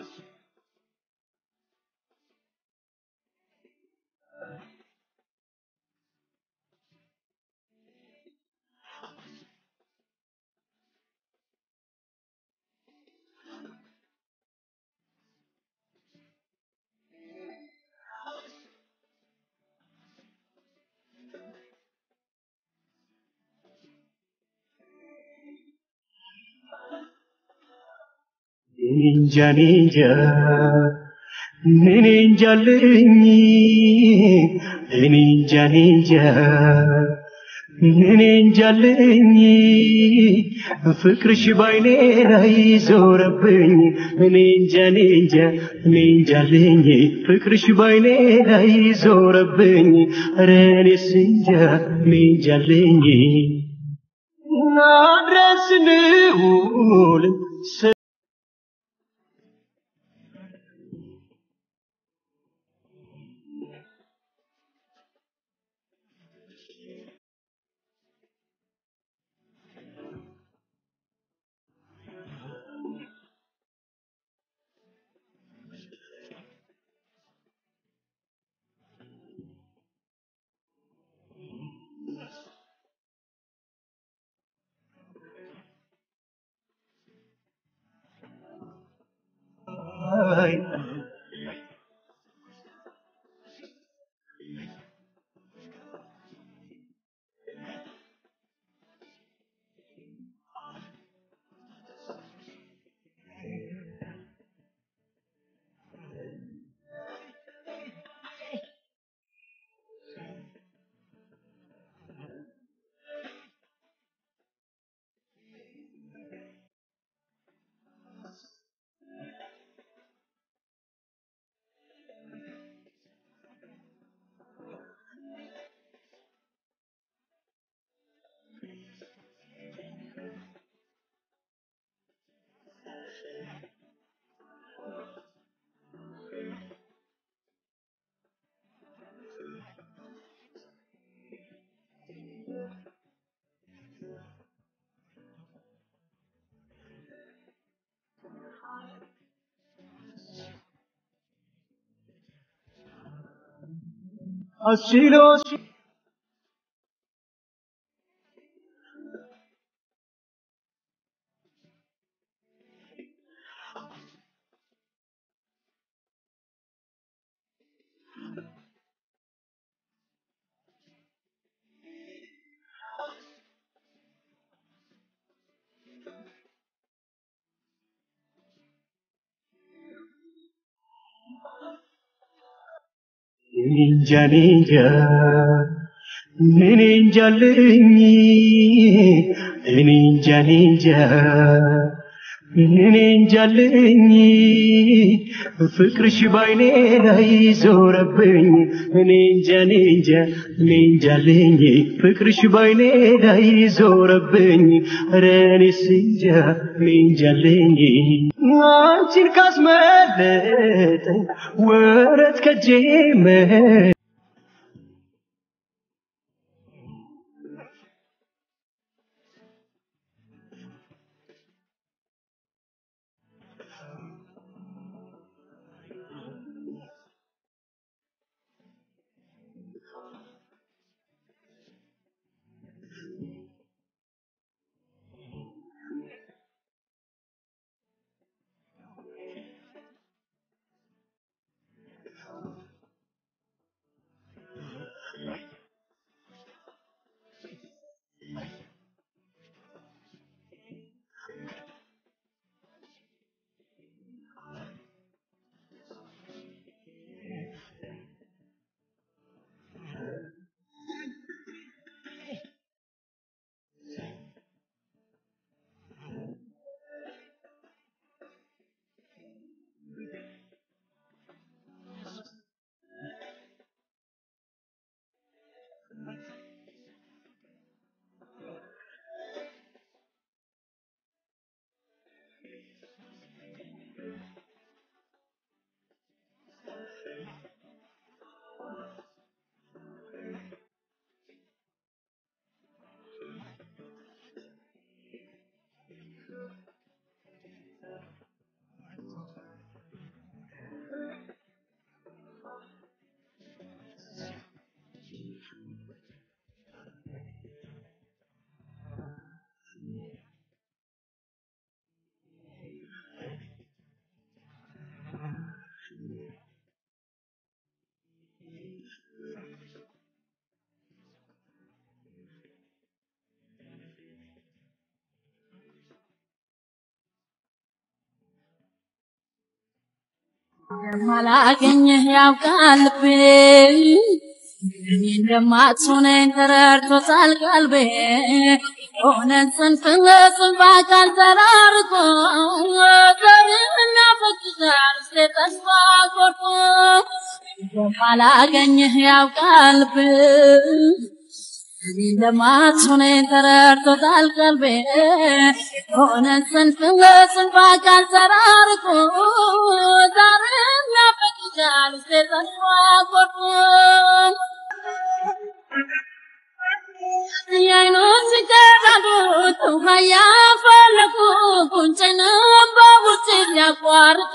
life. እንጃ እንጃ እኔ እንጃልኝ እኔ እንጃ እንጃ እኔ እንጃልኝ ፍቅርሽ ባይኔ ላይ ዞረብኝ እኔ እንጃ እንጃ እኔ እንጃልኝ ፍቅርሽ ባይኔ ላይ ዞረብኝ ኧረ እኔስ እንጃ እኔ እንጃልኝ አስችሎሽ እንጃ እንጃ እኔ እንጃልኝ እኔ እንጃ እንጃ እኔ እንጃልኝ ፍቅርሽ ባይኔ ላይ ዞረብኝ። እኔ እንጃ እኔ እንጃ እኔ እንጃልኝ ፍቅርሽ ባይኔ ላይ ዞረብኝ። ኧረ እኔስ እንጃ እኔ እንጃልኝ አንቺን ካስመለጠኝ ወረት ከጄ Yeah. ማላገኝህ ያውቃል ልቤ። እኔ እንደማትሆነኝ ተረድቶታል ቀልቤ እውነት ስንፍን ለስንፍ አካል ተራርቆ ዘርህና ፈቅዳል ውስጤ ተስፋ ቆርጦ። እንደማላገኝህ ያውቃል ልቤ እንደማትሆነኝ ተረድቶታል ቀልቤ እውነት ስንፍን ለስንፍ አካል ተራርቆ ዘርህና ፈቅዳል ውስጤ ተስፋ ቆርጦ የዓይኖች ቀዳዳት ውሃ ያፈለቁ ጉንጭን በቡርጭ ሊያቋርጡ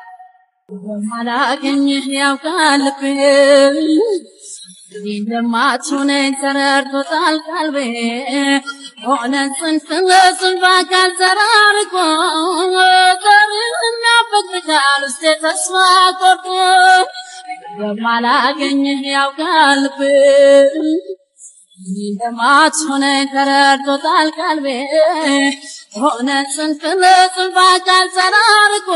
ማላገኝህ ያውቃል ልቤ ተረድቶታል ቀልቤ እውነት ጽንፍ ለጽንፍ አካል ተራርቆ ዘርህና ፈቅድካል ውስጤ ተስፋ ቆርጦ እንደማላገኝህ ያውቃል እኔ እንደማትሆነኝ ተረድቶታል ቀልቤ እውነት ጽንፍ ለጽንፍ አካል ተራርቆ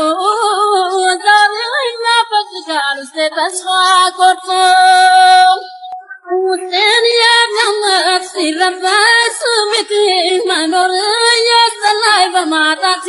ዘርህና ፈቅድካል ውስጤ ተስፋ ቆርጦ ውስጤን የሚያምር ሲለበስ ስሜቴ መኖር የጠላይ በማጣቴ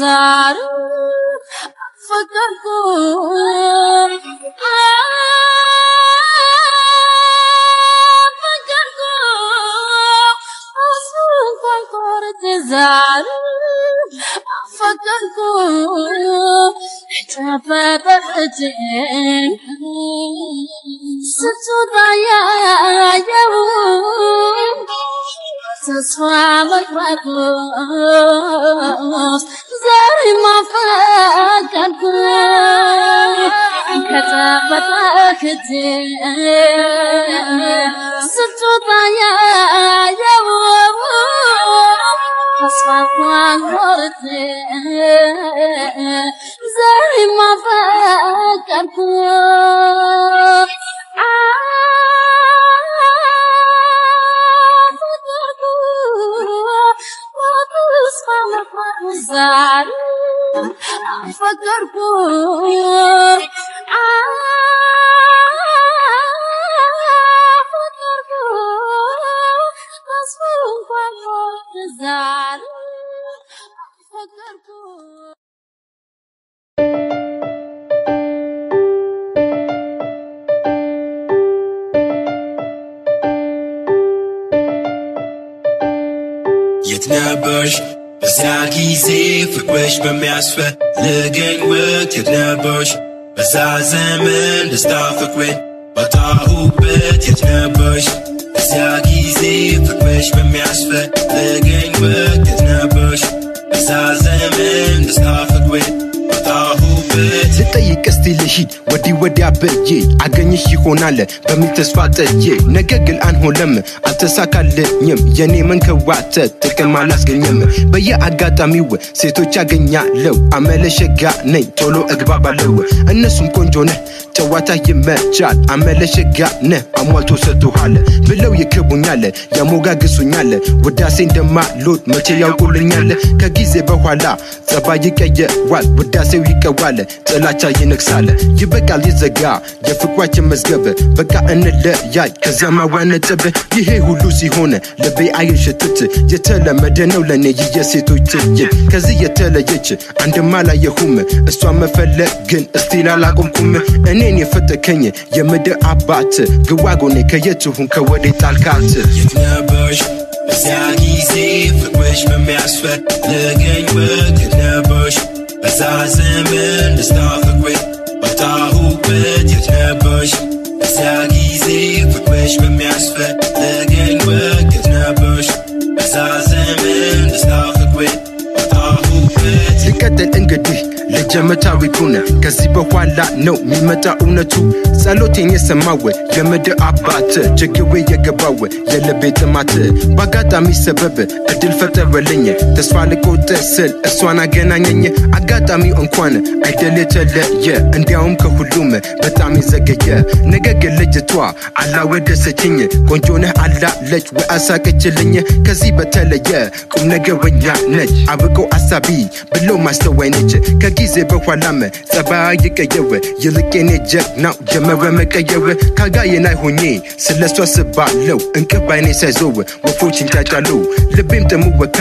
zaru fakku fakku asun fakor te zaru fakku tapa te sutu daya yaum ተስፋ መቁረጡ ዛሬ ማፈቀርኩ ከተፈጠረች ስትወጣ ያየው ተስፋ እንኳን ቆርጬ ዛሬ ማፈቀርኩ መቁረጥ ዛሬ አፈቀርኩ አፈቀርኩ ተስፋ እንኳን ቆርጬ ዛሬ አፈቀርኩ የት ነበርሽ በዚያ ጊዜ ፍቅርሽ በሚያስፈልገኝ ወቅት የት ነበርሽ በዛ ዘመን ደስታ ፍቅሬን ባጣሁበት የት ነበርሽ ጊዜ ፍቅርሽ በሚያስፈልገኝ ወቅት የት በዛ ዘመን ደስታ ፍቅሬን ልጠይቅ እስቲ ልሂድ ወዲህ ወዲያ ብዬ አገኝሽ ይሆናል በሚል ተስፋ ጥዬ ነገ ግን አንሆለም አልተሳካልኝም የኔ መንከዋተት ጥቅም አላስገኘም በየአጋጣሚው ሴቶች ያገኛለው አመለሸጋ ነኝ ቶሎ እግባባለው እነሱም ቆንጆ ነህ ጨዋታ ይመቻል አመለሸጋ ነህ አሟልቶ ሰጥቶሃል ብለው ይክቡኛል ያሞጋግሱኛል። ውዳሴ እንደማሎት መቼ ያውቁልኛል? ከጊዜ በኋላ ጸባይ ይቀየዋል ውዳሴው ይቀዋል ጥላቻ ይነግሳል ይበቃል ይዘጋ። የፍቅራችን መዝገብ በቃ እንለያይ። ከዚያ ማዋነጥብ ይሄ ሁሉ ሲሆን ልቤ አይሽትት የተለመደ ነው ለእኔ የሴቶች ትዕይንት ከዚህ የተለየች አንድም አላየሁም እሷ መፈለግ ግን እስቲል አላቆምኩም። እኔን የፈጠከኝ የምድር አባት ግዋጎኔ ከየትሁን ከወዴ ጣልካት? የት ነበርሽ? በዚያ ጊዜ ፍቅርሽ በሚያስፈልገኝ ወቅት ነበርሽ በዛ ዘመን ደስታ ፍቅሬ ባጣሁበት የት ነበርሽ በዚያ ጊዜ ፍቅርሽ በሚያስፈልገኝ ለጀመታዊ ኩነ ከዚህ በኋላ ነው የሚመጣ እውነቱ ጸሎቴን የሰማው የምድር አባት ችግዌ የገባው የልቤ ጥማት በአጋጣሚ ሰበብ እድል ፈጠረልኝ ተስፋ ልቆጥር ስል እሷን አገናኘኝ አጋጣሚው እንኳን አይደል የተለየ እንዲያውም ከሁሉም በጣም የዘገየ ነገር ግን ልጅቷ አላወደሰችኝ ቆንጆ አላለች ወይ አሳቀችልኝ ከዚህ በተለየ ቁም ነገረኛ ነች አብቆ አሳቢ ብሎ ማስተዋይ ነች ከጊዜ በኋላም ጸባይ ይቀየር። ይልቅ የኔ ጀግናው ጀመረ መቀየር። ካጋየናይ ሆኜ ስለ እሷ ስባለው እንቅብ ሳይዞው ወፎች ይንጫጫሉ። ልቤም ጥሙ ወካ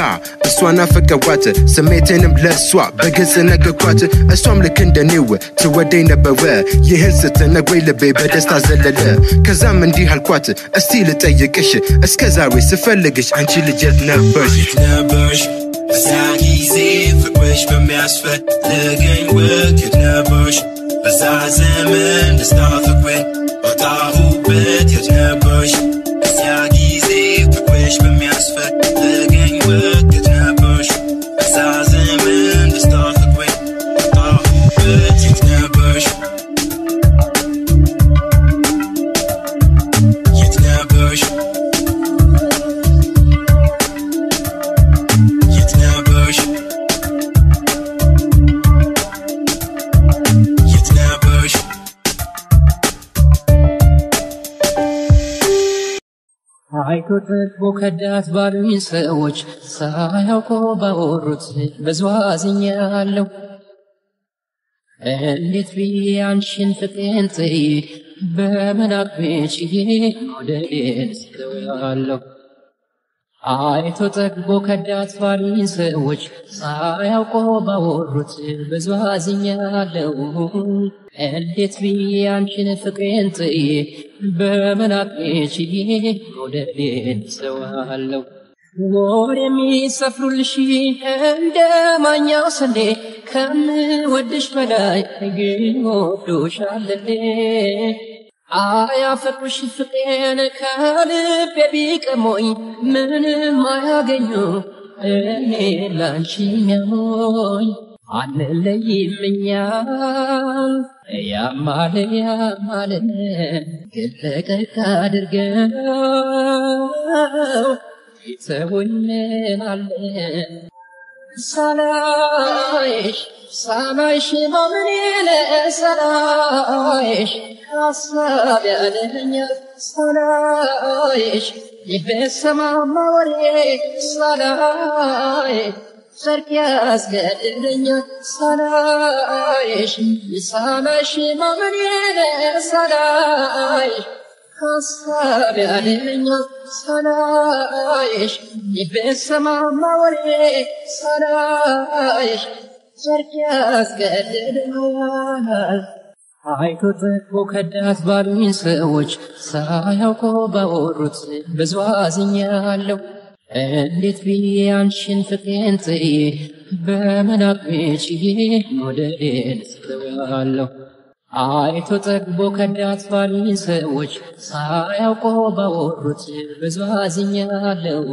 እሷን አፈቀዋት ስሜቴንም ለእሷ በግልጽ ነገርኳት። እሷም ልክ እንደኔው ትወደኝ ነበረ። ይህን ስትነግረኝ ልቤ በደስታ ዘለለ። ከዛም እንዲህ አልኳት እስቲ ልጠይቅሽ እስከ ዛሬ ስፈልግሽ አንቺ ልጅ የት ነበርሽ ነበርሽ ጊዜ ፍቅርሽ በሚያስፈልገኝ ወቅት የት ነበርሽ በዛ ዘመን ደስታ ፍቅሬን ባጣሁበት የት አይቶ ጠግቦ ከዳት ባሉኝ ሰዎች ሳያውቆ ባወሩት ብዙ አዝኛለሁ። እንዴት ብዬ አንቺን ፍቅሬን ጥዬ በመናቅ ችዬ መውደዴን ስተዋለሁ። አይቶ ጠግቦ ከዳት ባሉኝ ሰዎች ሳያውቆ ባወሩት ብዙ አዝኛለሁ። እንዴት ብዬ አንቺን ፍቅሬን ጥዬ በመናቅ ችዬ መውደዴን ስተዋለሁ። ወር የሚሰፍሩልሽ እንደ ማኛው ስንዴ ከምወድሽ በላይ ግን ወዶሻለኔ አያፈቅሩሽ ፍቅሬን ከልቤ ቢቀሞኝ ምንም አያገኙ እኔ ላንቺ የሚያሞኝ አንለይም እኛም ያማለ ያማለ ግን ለቀቅ አድርገው ይተውልናለን ሳላይሽ ሳላይሽ በምኔነ ሳላይሽ ሀሳብ ያለኛል ሳላይሽ የበሰማማ ወሬ ሳላይ ሰርቅ ያስገድደኛል ሳላይሽ ሳላይሽ በምኔነ ሳላይሽ ሀሳብ ያለኛል ሳላይሽ የበሰማማ ወሬ ሳላይሽ ሰርቅ ያስገድደኛል አይቶ ጠግቦ ከዳት ባሉኝ ሰዎች ሳያውቆ ባወሩት ብዙ አዝኛለሁ። እንዴት ብዬ አንቺን ፍቅሬን ጥዬ በመናቅ ችዬ ስተዋለሁ። አይቶ ጠግቦ ከዳት ባሉኝ ሰዎች ሳያውቆ ባወሩት ብዙ አዝኛለሁ።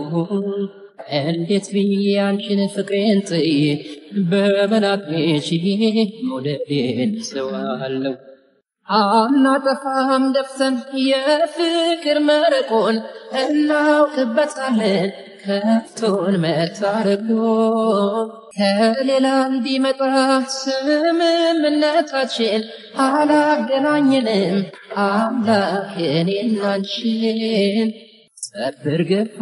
እንዴት ብዬ አንቺን ፍቅሬን ጥዬ በመናቅ ችዬ መውደዴን ስተዋለሁ። አናጠፋም ደፍተን የፍቅር መረቆን እናውቅበታለን ከፍቶን መታረቆ ከሌላ እንዲመጣ ስምምነታችን አላገናኝንም አምላክ የኔና አንቺን ሰብር ገፋ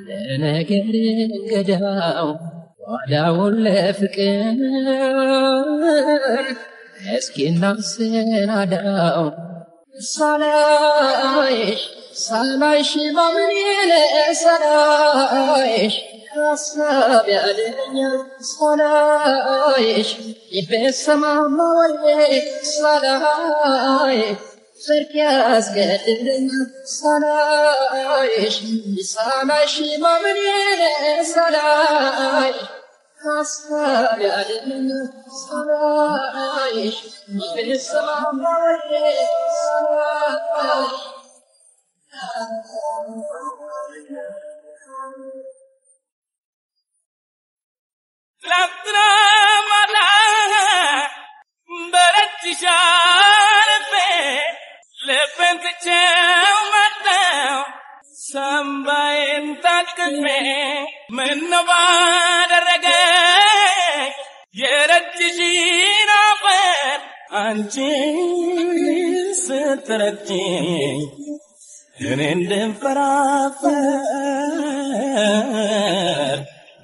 ለነገር እንገዳው ዋዳውን ለፍቅር እስኪ እናሰናዳው ሳላይሽ ሳላይሽ ማምኔን ሳላይሽ ሀሳብ ያለኛ ሳላይሽ ይበሰማማ ወሬ ሳላይሽ ጽድቅ ያስገድለኛ ሳላይሽ ሳላይሽ ማምኔን ሳላይሽ أصحاب الصلاة في الصلاة لطرام لا برت شارفه لبنت چمدم ሰንባዬን ታቅፌ ምነው ባደረገኝ? የረጅሽን አፈር አንቺ ስትረጅኝ እኔ እንድንፈራፈር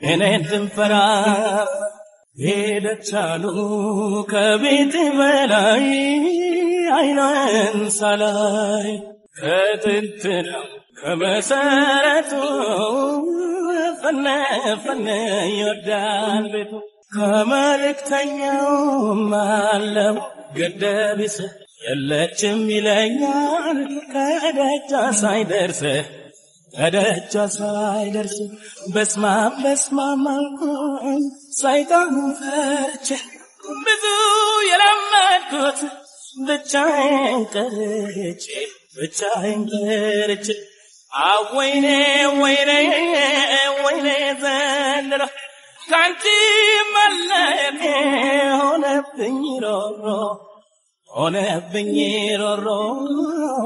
እኔ እንድንፈራፈር ሄደቻሉ ከቤት በላይ አይኗን ሳላይ ነው ከመሰረቱ ፈነ ፈነ ይወዳል ቤቱ ከመልእክተኛውም አለው ገደቢስ የለችም ይለኛል ከደጃ ሳይደርስ ከደጃ ሳይደርስ በስማም በስማም አልኩኝ ሰይጣኑ ፈርቼ ብዙ የለመድኩት ብቻዬን ቀርቼ ብቻዬን ቀርቼ ويلي ويلي ويلي زندر كنتي ملكي هنا بنيرو هنا بنيرو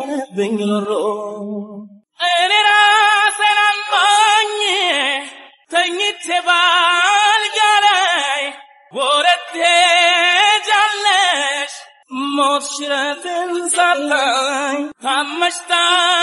هنا بنيرو أنا راس الماني تني تبال جالي ورد جالش مشرة سطاي همشتاي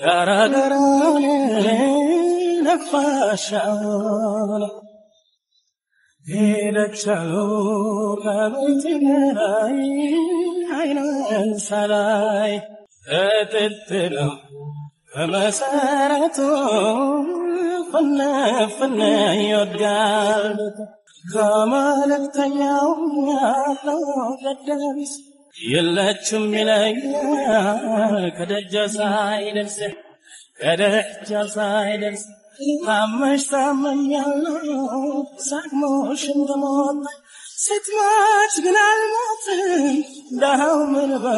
يا በላይ አይነን ሰላይ እትትለው ከመሰረቱ ፍነ ፍነ ይወዳል ከመልእክተኛው ያለው ገደቢስ የለችም ይለኛል ከደጃ ሳይደርስ ከደጃ ሳይደርስ ታመሽ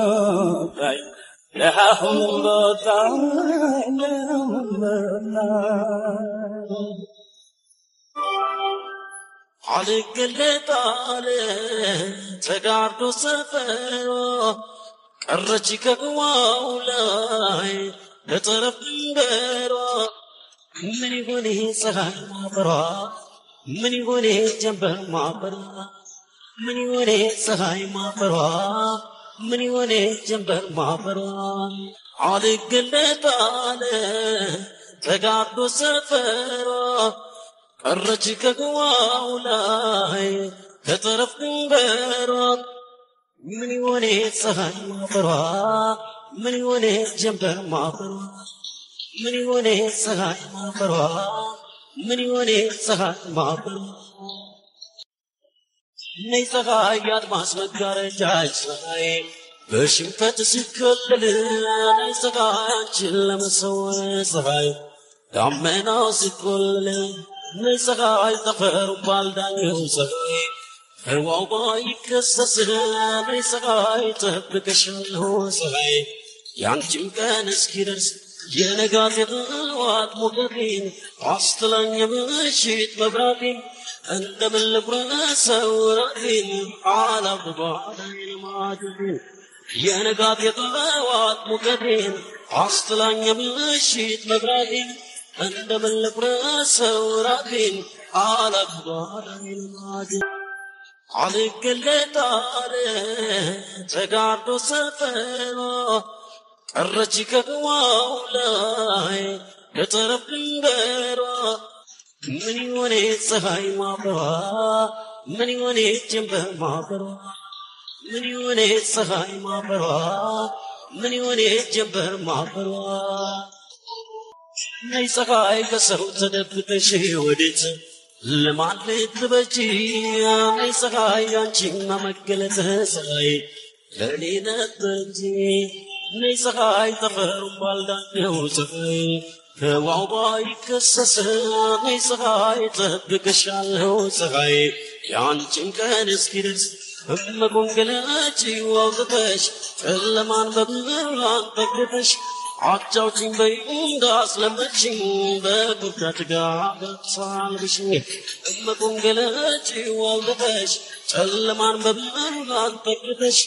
በወጣኝ አልገለጣለ ተጋርዶ ሰፈሯ ቀረች ከግዋው ላይ ለጠረፍ ድንበሯ ምን ይሆን ፀሐይ ማፈሯ ምን ይሆን ጀንበር ማፈሯ ምን ይሆን ፀሐይ ማፈሯ ምን ይሆን ጀንበር ማፈሯ አልገለጣለ ተጋርዶ ሰፈሯ ቀረች ከግዋው ላይ ከጠረፍ ድንበሯ ምን ይሆን ፀሐይ ማፈሯ ምን ይሆን ጀንበር ማፈሯ ምን ይሆን ፀሐይ ማፈሯ ምን ይሆን ፀሐይ ማፈሯ ነይ ፀሐይ የአድማስ መጋረጃች ፀሐይ በሽንፈት ሲከለል ነይ ፀሐይ አንቺን ለመሰወር ፀሐይ ዳመናው ሲቆልል ነይ ፀሐይ ጠፈሩ ባልዳኘው ፀሐይ ህዋው ባይከሰስ ነይ ፀሐይ ጠብቅሻለሁ ፀሐይ ያንቺም ቀን እስኪደርስ የነጋት የጠዋት ሞገቴን አስትላኝ ምሽት መብራቴን እንደምን ልቁረሰው ራቴን አላብባዳይን ማድሬን የንጋት የጠዋት ሙቀቴን አስትላኝ ምሽት መብራቴን እንደምን ልቁረሰው ራቴን አላብባዳይን ማድሬን አልገለጣለ ተጋርዶ ሰፈሯ ቀረች ከግዋው ላይ ከጠረፍ ድንበሯ። ምን ይሆኔ ፀሐይ ማበሯ ምን ይሆኔ ጀንበር ማበሯ ምን ይሆኔ ፀሐይ ማበሯ ምን ይሆኔ ጀንበር ማበሯ ነይ ፀሐይ ከሰው ተደብቀሽ ወዴት ለማን ልትበጂ ነይ ፀሐይ አንቺማ መገለጥ ፀሐይ ለእኔ ነበር እንጂ ነይ ፀሐይ ጠፈሩን ባልዳኘው ፀሐይ ከዋው ባይከሰስ ነይ ፀሐይ ጠብቅሻለሁ ፀሐይ የአንቺን ቀን እስኪደርስ እመቁን ገለጪ አውጥተሽ ጨለማን በብርሃን ተግተሽ አጫውችኝ በይ እንዳስለመድሽኝ በቁርጫት ጋር ሳልብሽኝ እመቁን ገለጪ አውጥተሽ ጨለማን በብርሃን ተግተሽ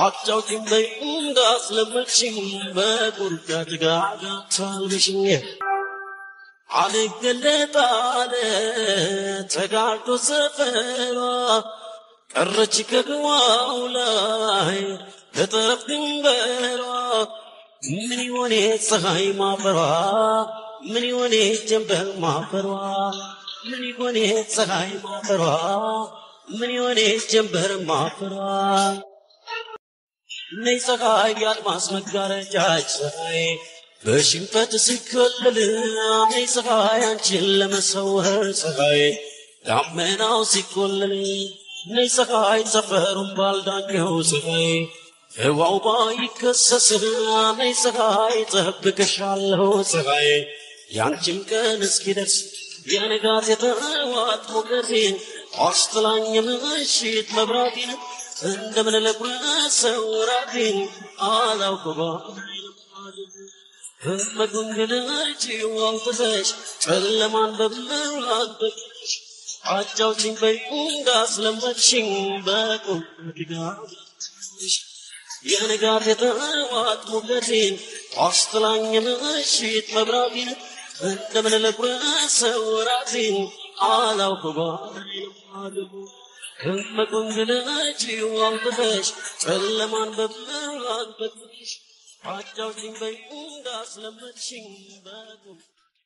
አጫውችኝ በይ እንዳስለመድሽኝ በቁርጫት ጋር ሳልብሽኝ አልገለጣለ ተጋርዶ ሰፈሯ ቀረች ከግዋው ላይ ከጠረፍ ድንበሯ ምን ይሆኔ ፀሐይ ማፈሯ ምን ይሆኔ ጀንበር ማፈሯ ምን ይሆኔ ፀሐይ ማፈሯ ምን ይሆኔ ጀንበር ማፈሯ ነይ ፀሐይ የአድማስ መጋረጃች ፀሐይ በሽንፈት ሲከለል ነይ ፀሐይ አንቺን ለመሰወር ፀሐይ ዳመናው ሲቆለል ነይ ፀሐይ ሰፈሩን ባልዳኘው ፀሐይ ህዋው ባይከሰስ ነይ ፀሐይ ጠብቅሻለሁ ፀሐይ ያንቺም ቀን እስኪደርስ የንጋት የተዋት ሞገቴን አስትላኝ ምሽት መብራቴን እንደምን ልቁረሰው ራቴን አላውቅባ መጉንግለችው አውጥተሽ ጨለማን በብርሃን በቅሽ አጫውችኝ በይ እንዳስለመድሽኝ በቁም የንጋት የተዋት ሞገቴን አስትላኝ ምሽት መብራቴን እንደምን ልቁረሰው ራቴን አላውቅባ ከመቁንግለችው አውጥተሽ ጨለማን በብርሃን በቅሽ አጫውችኝ በይ እንዳስለመድሽኝ በቁም ሳህን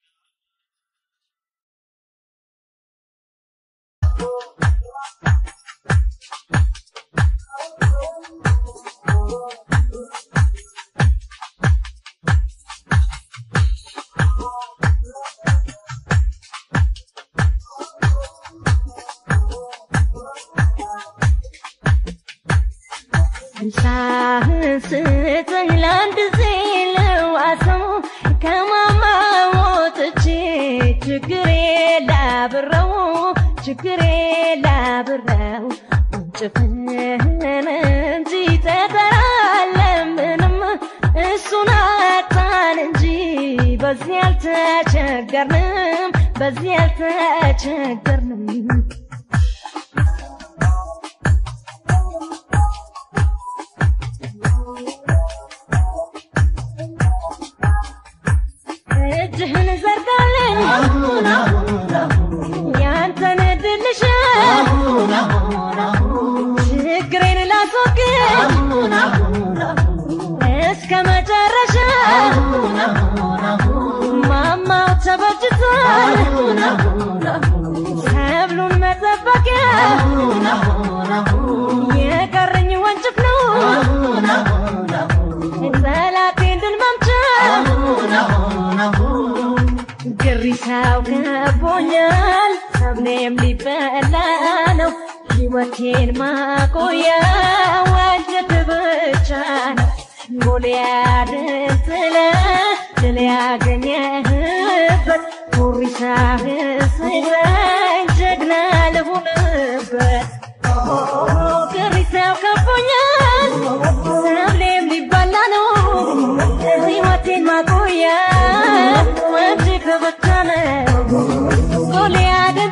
በዚህ አልተቸገርንም እጅህን ዘርጋልን። ያንተን ድልሽ ችግሬን ላስወግድ። እስከ መጨረሻ። ማማው ተበጅቷል ሰብሉን መጠበቂያ የቀረኝ ወንጭፍ ነው ጠላቴን ድል መምቻ ግሪሳው ከቦኛል ሰብሌም ሊበላ ነው ሕይወቴን ማቆያ ወጀት ብቻ ነው ጎልያድን ጥለ ድል ያገኘህበት ጉሪሳህ ስለኝ ጀግና ልሁንበት ግሪሳው ከቦኛል ሰብሌም ሊበላ ነው ሕይወቴን ማቆያ ወንጭ ከበታ ነው ጎልያድን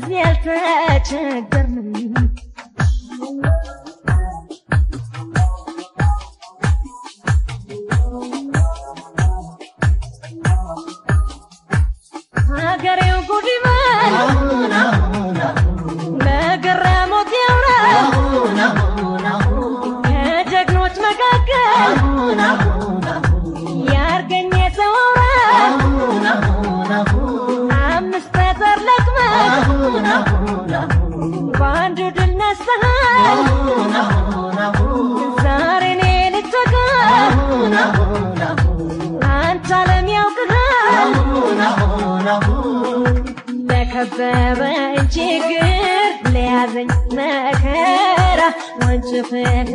አልተቸገርንም በዚህ አልተቸገርንም ሀገሬው ጉድ ይበል ለገረሞት ለከበበኝ ችግር ለያዘኝ መከራ ወንጭፍን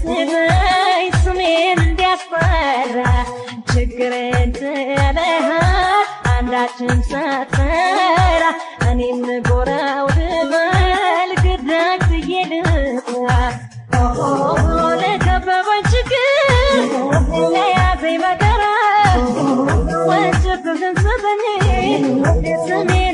ስበኝ ስሜን እንዲያስፈራ ችግርን ጥለሃል አንዳችን ሳትሰራ እኔም ጎራው ልበል ግዳጅ ብዬ ልጥራ። ለከበበኝ ችግር ለያዘኝ መከራ ወንጭፍን ስበኝ ስሜን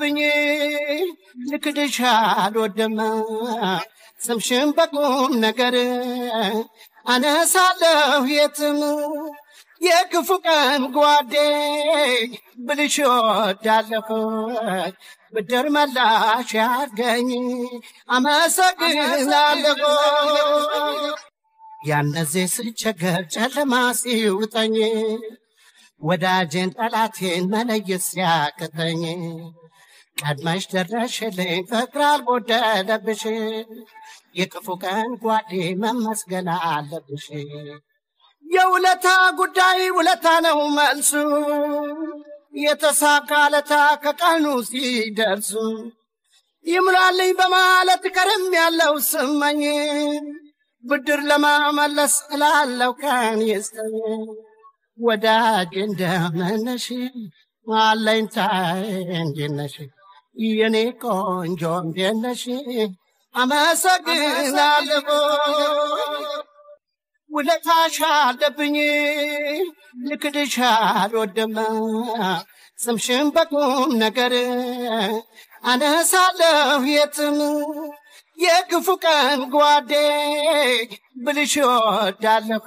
አለብኝ። ልክድሽ አልወድም ስምሽን በቁም ነገር አነሳለሁ የትም። የክፉ ቀን ጓዴ ብልሽ ወዳለሁ ብድር መላሽ ያርገኝ አመሰግናለሁ። ያነዜ ስቸገር ጨለማ ሲውጠኝ ወዳጄን ጠላቴን መለየት ሲያቅተኝ ቀድመሽ ደረሽልኝ ፍቅር አልጎደለብሽ የክፉ ቀን ጓዴ መመስገን አለብሽ። የውለታ ጉዳይ ውለታ ነው መልሱ። የተሳካ ለታ ከቀኑ ሲደርሱ ይሙላልኝ በማለት ከርም ያለው ስመኝ ብድር ለማመለስ እላለው ቀን ይስጠኝ። ወዳጅ እንደምነሽ አለኝታዬ እንዴት ነሽ የኔ ቆንጆ እንዴት ነሽ አመሰግናለሁ። ውለታሽ አለብኝ ልክድሽ አልወድም ስምሽን በቁም ነገር አነሳለሁ። የትም የክፉ ቀን ጓዴ ብልሽ ወዳለሁ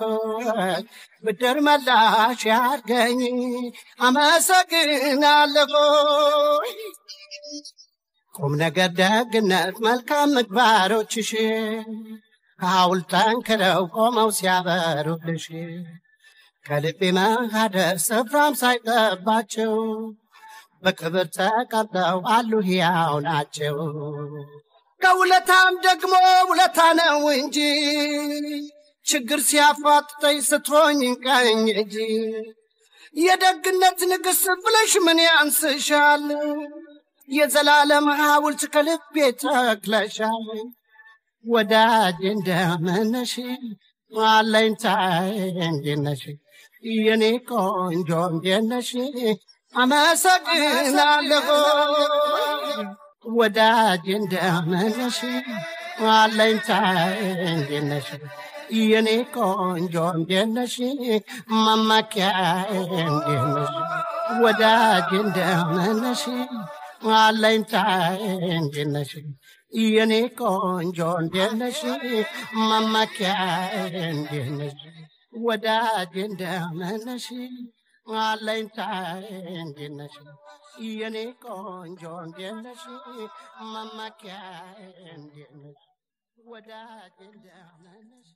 ብድር መላሽ ያርገኝ አመሰግናለሁ ቁም ነገር ደግነት መልካም ምግባሮችሽ ከሐውልት ጠንክረው ቆመው ሲያበሩልሽ ከልቤ ማህደር ስፍራም ሳይጠባቸው በክብር ተቀርጠው አሉ ሕያው ናቸው። ከውለታም ደግሞ ውለታ ነው እንጂ ችግር ሲያፋጥጠኝ ስትሆኝ ቀኝ እጅ የደግነት ንግሥት ብለሽ ምን ያንስሻል? የዘላለም ሐውልት ከልቤ ተክለሻል። ወዳጅ እንደምነሽ አለኝታዬ እንዴት ነሽ የኔ ቆንጆ እንዴት ነሽ አመሰግናለሁ ወዳጅ እንደምነሽ አለኝታዬ እንዴት ነሽ የኔ ቆንጆ እንዴት ነሽ መመኪያዬ እንዴት ነሽ ወዳጅ እንደምነሽ አለኝታዬ እንዴት ነሽ የኔ ቆንጆ እንዴት ነሽ መመኪያዬ እንዴት ነሽ ወዳጅ እንደምን ነሽ አለኝታዬ እንዴት ነሽ የኔ ቆንጆ እንዴት ነሽ መመኪያዬ እንዴት ነሽ ወዳጅ እንደምን ነሽ